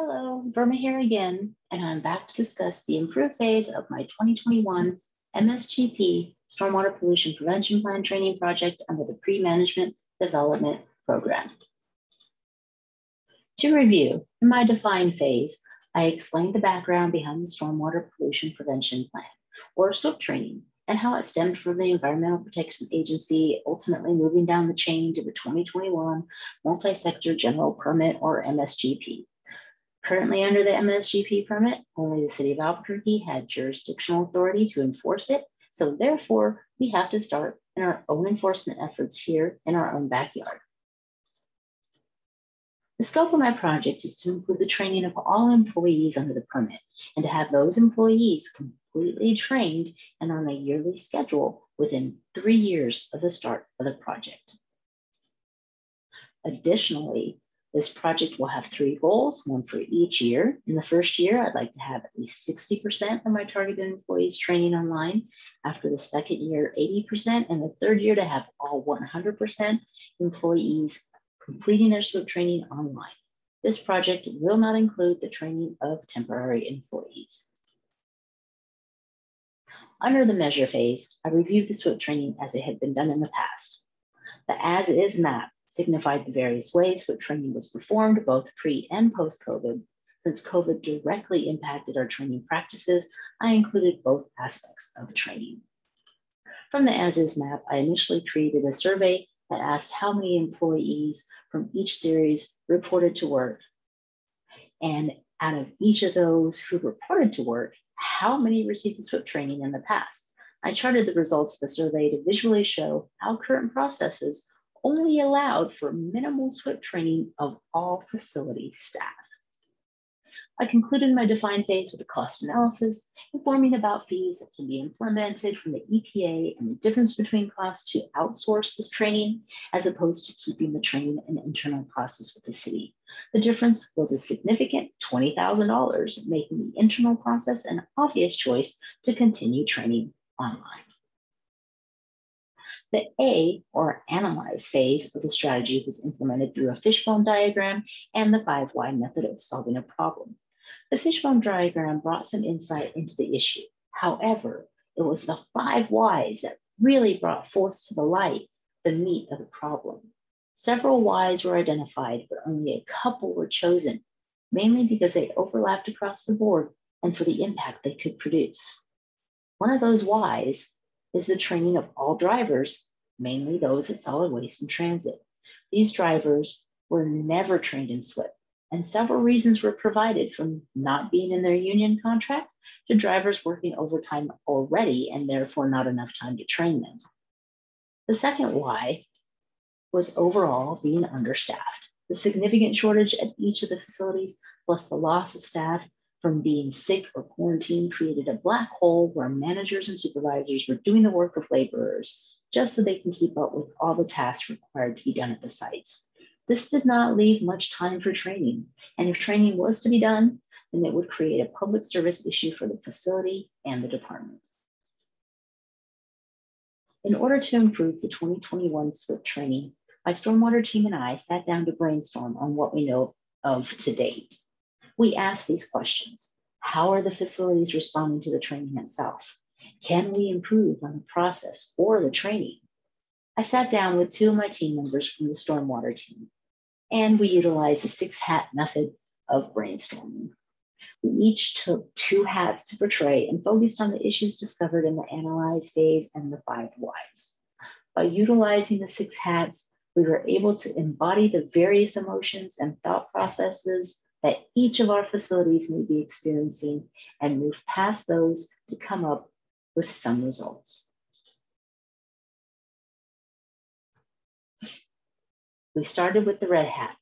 Hello, Verma here again, and I'm back to discuss the improved phase of my 2021 MSGP Stormwater Pollution Prevention Plan Training Project under the Pre-Management Development Program. To review, in my define phase, I explained the background behind the Stormwater Pollution Prevention Plan, or SWPPP training, and how it stemmed from the Environmental Protection Agency, ultimately moving down the chain to the 2021 Multi-Sector General Permit, or MSGP. Currently under the MSGP permit, only the city of Albuquerque had jurisdictional authority to enforce it. So therefore, we have to start in our own enforcement efforts here in our own backyard. The scope of my project is to include the training of all employees under the permit and to have those employees completely trained and on a yearly schedule within three years of the start of the project. Additionally, this project will have three goals, one for each year. In the first year, I'd like to have at least 60% of my targeted employees training online. After the second year, 80%, and the third year to have all 100% employees completing their SWPPP training online. This project will not include the training of temporary employees. Under the measure phase, I reviewed the SWPPP training as it had been done in the past. The as is map signified the various ways which training was performed both pre and post COVID. Since COVID directly impacted our training practices, I included both aspects of training. From the as is map, I initially created a survey that asked how many employees from each series reported to work. And out of each of those who reported to work, how many received SWPPP training in the past? I charted the results of the survey to visually show how current processes only allowed for minimal SWPPP training of all facility staff. I concluded my define phase with a cost analysis, informing about fees that can be implemented from the EPA and the difference between costs to outsource this training as opposed to keeping the training an internal process with the city. The difference was a significant $20,000, making the internal process an obvious choice to continue training online. The A, or analyze phase of the strategy was implemented through a fishbone diagram and the five why method of solving a problem. The fishbone diagram brought some insight into the issue. However, it was the five whys that really brought forth to the light the meat of the problem. Several whys were identified, but only a couple were chosen, mainly because they overlapped across the board and for the impact they could produce. One of those whys is the training of all drivers, mainly those at solid waste and transit. These drivers were never trained in SWPPP, and several reasons were provided from not being in their union contract to drivers working overtime already and therefore not enough time to train them. The second why was overall being understaffed. The significant shortage at each of the facilities, plus the loss of staff, from being sick or quarantined created a black hole where managers and supervisors were doing the work of laborers just so they can keep up with all the tasks required to be done at the sites. This did not leave much time for training. And if training was to be done, then it would create a public service issue for the facility and the department. In order to improve the 2021 SWPPP training, my stormwater team and I sat down to brainstorm on what we know of to date we ask these questions. How are the facilities responding to the training itself? Can we improve on the process or the training? I sat down with two of my team members from the stormwater team, and we utilized the six hat method of brainstorming. We each took two hats to portray and focused on the issues discovered in the analyze phase and the five whys. By utilizing the six hats, we were able to embody the various emotions and thought processes that each of our facilities may be experiencing and move past those to come up with some results. We started with the red hat,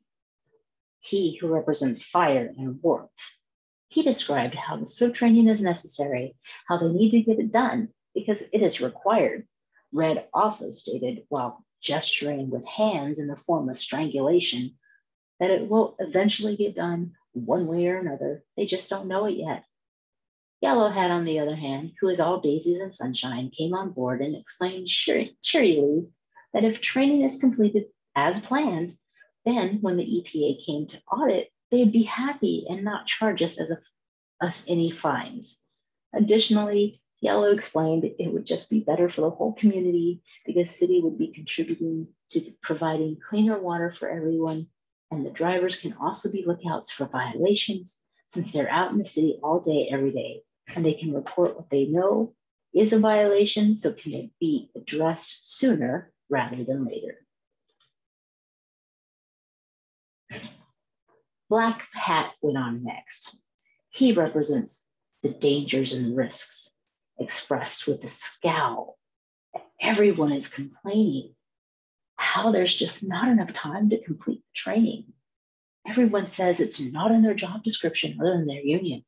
he who represents fire and warmth. He described how the SWPPP training is necessary, how they need to get it done because it is required. Red also stated, while gesturing with hands in the form of strangulation, that it will eventually get done one way or another. They just don't know it yet. Yellow Hat, on the other hand, who is all daisies and sunshine, came on board and explained cheerily that if training is completed as planned, then when the EPA came to audit they'd be happy and not charge us as a, us any fines. Additionally, Yellow explained it would just be better for the whole community because city would be contributing to providing cleaner water for everyone. And the drivers can also be lookouts for violations since they're out in the city all day, every day, and they can report what they know is a violation, so can it be addressed sooner rather than later. Black Hat went on next. He represents the dangers and risks expressed with a scowl. Everyone is complaining how there's just not enough time to complete the training. Everyone says it's not in their job description other than their union,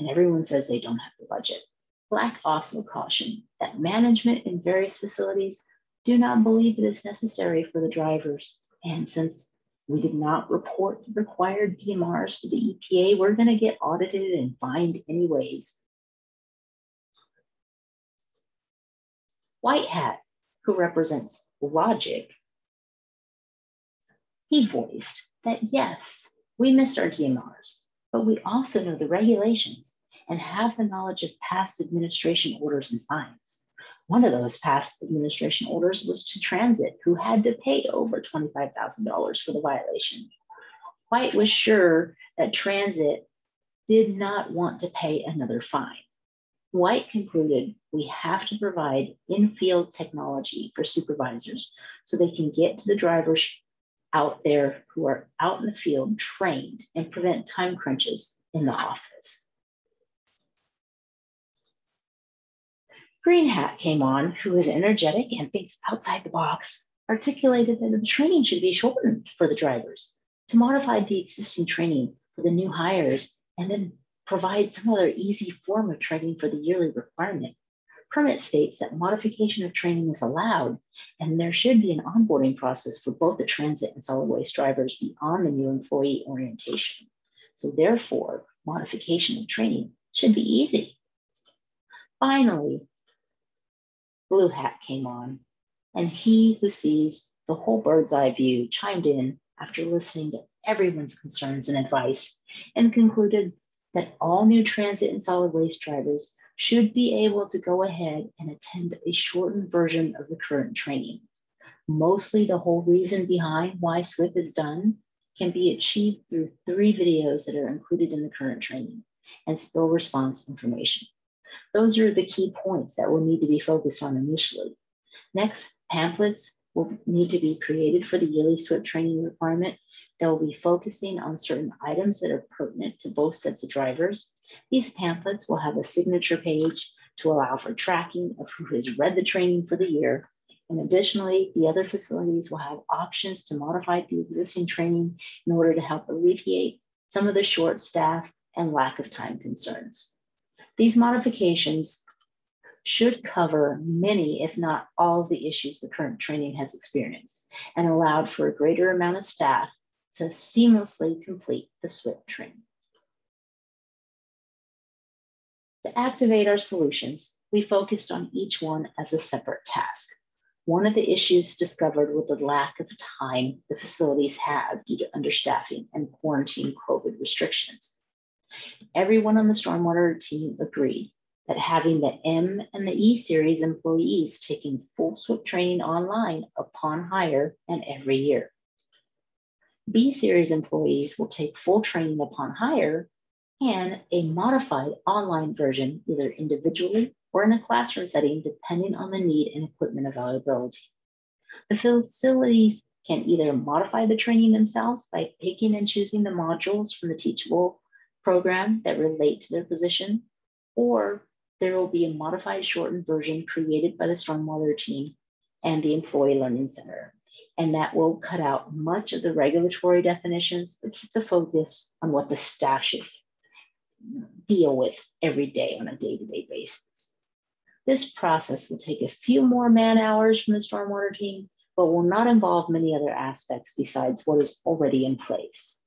and everyone says they don't have the budget. Black also cautioned that management in various facilities do not believe it is necessary for the drivers. And since we did not report the required DMRs to the EPA, we're going to get audited and fined anyways. White Hat, who represents logic, he voiced that yes, we missed our DMRs, but we also know the regulations and have the knowledge of past administration orders and fines. One of those past administration orders was to Transit, who had to pay over $25,000 for the violation. White was sure that Transit did not want to pay another fine. White concluded we have to provide in field technology for supervisors so they can get to the drivers out there who are out in the field trained and prevent time crunches in the office. Green Hat came on, who is energetic and thinks outside the box, articulated that the training should be shortened for the drivers to modify the existing training for the new hires and then provide some other easy form of training for the yearly requirement. Permit states that modification of training is allowed, and there should be an onboarding process for both the transit and solid waste drivers beyond the new employee orientation. So therefore, modification of training should be easy. Finally, Blue Hat came on, and he who sees the whole bird's eye view chimed in after listening to everyone's concerns and advice and concluded that all new transit and solid waste drivers should be able to go ahead and attend a shortened version of the current training. Mostly the whole reason behind why SWPPP is done can be achieved through three videos that are included in the current training and spill response information. Those are the key points that will need to be focused on initially. Next, pamphlets will need to be created for the yearly SWPPP training requirement they will be focusing on certain items that are pertinent to both sets of drivers. These pamphlets will have a signature page to allow for tracking of who has read the training for the year. And additionally, the other facilities will have options to modify the existing training in order to help alleviate some of the short staff and lack of time concerns. These modifications should cover many, if not all, of the issues the current training has experienced and allowed for a greater amount of staff to seamlessly complete the SWPPP training. To activate our solutions, we focused on each one as a separate task. One of the issues discovered was the lack of time the facilities have due to understaffing and quarantine COVID restrictions. Everyone on the stormwater team agreed that having the M and the E series employees taking full SWPPP training online upon hire and every year. B Series employees will take full training upon hire and a modified online version, either individually or in a classroom setting, depending on the need and equipment availability. The facilities can either modify the training themselves by picking and choosing the modules from the Teachable program that relate to their position, or there will be a modified shortened version created by the Stormwater team and the Employee Learning Center and that will cut out much of the regulatory definitions, but keep the focus on what the staff should deal with every day on a day-to-day basis. This process will take a few more man hours from the stormwater team, but will not involve many other aspects besides what is already in place.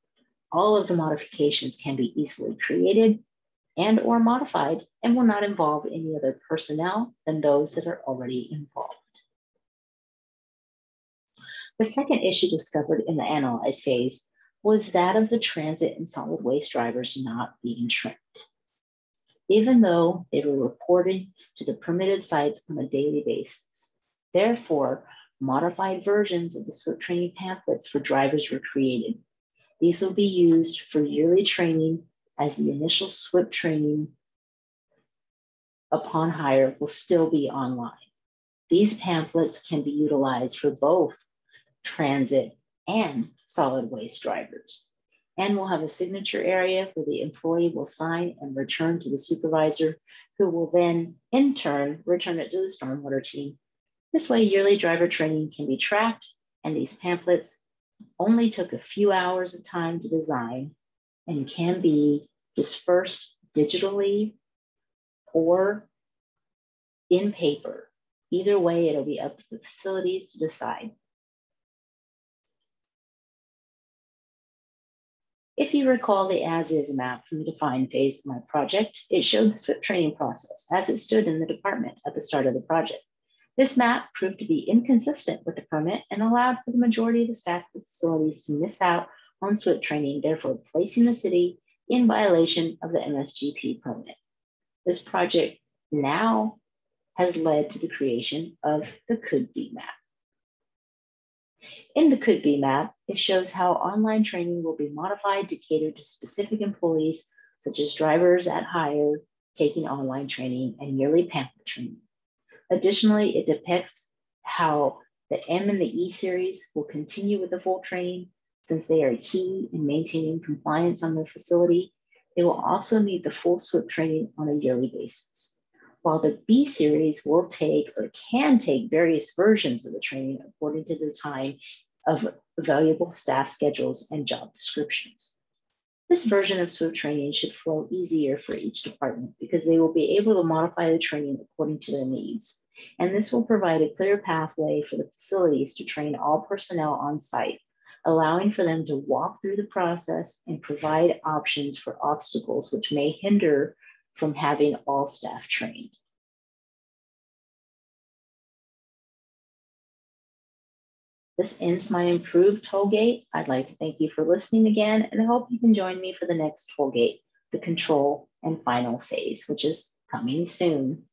All of the modifications can be easily created and or modified and will not involve any other personnel than those that are already involved. The second issue discovered in the analyze phase was that of the transit and solid waste drivers not being trained. Even though they were reporting to the permitted sites on a daily basis. Therefore, modified versions of the SWPPP training pamphlets for drivers were created. These will be used for yearly training as the initial SWPPP training upon hire will still be online. These pamphlets can be utilized for both transit and solid waste drivers and we'll have a signature area where the employee will sign and return to the supervisor, who will then, in turn, return it to the stormwater team. This way, yearly driver training can be tracked, and these pamphlets only took a few hours of time to design and can be dispersed digitally or in paper. Either way, it'll be up to the facilities to decide. If you recall the as-is map from the define phase of my project, it showed the SWPPP training process as it stood in the department at the start of the project. This map proved to be inconsistent with the permit and allowed for the majority of the staff of the facilities to miss out on SWPPP training, therefore placing the city in violation of the MSGP permit. This project now has led to the creation of the could be map. In the could be map, it shows how online training will be modified to cater to specific employees, such as drivers at hire taking online training and yearly pamphlet training. Additionally, it depicts how the M and the E series will continue with the full training since they are key in maintaining compliance on the facility. They will also need the full SWPPP training on a yearly basis while the B series will take or can take various versions of the training according to the time of valuable staff schedules and job descriptions. This version of SWPPP training should flow easier for each department because they will be able to modify the training according to their needs. And this will provide a clear pathway for the facilities to train all personnel on site, allowing for them to walk through the process and provide options for obstacles which may hinder from having all staff trained. This ends my improved tollgate. I'd like to thank you for listening again and I hope you can join me for the next tollgate, the control and final phase, which is coming soon.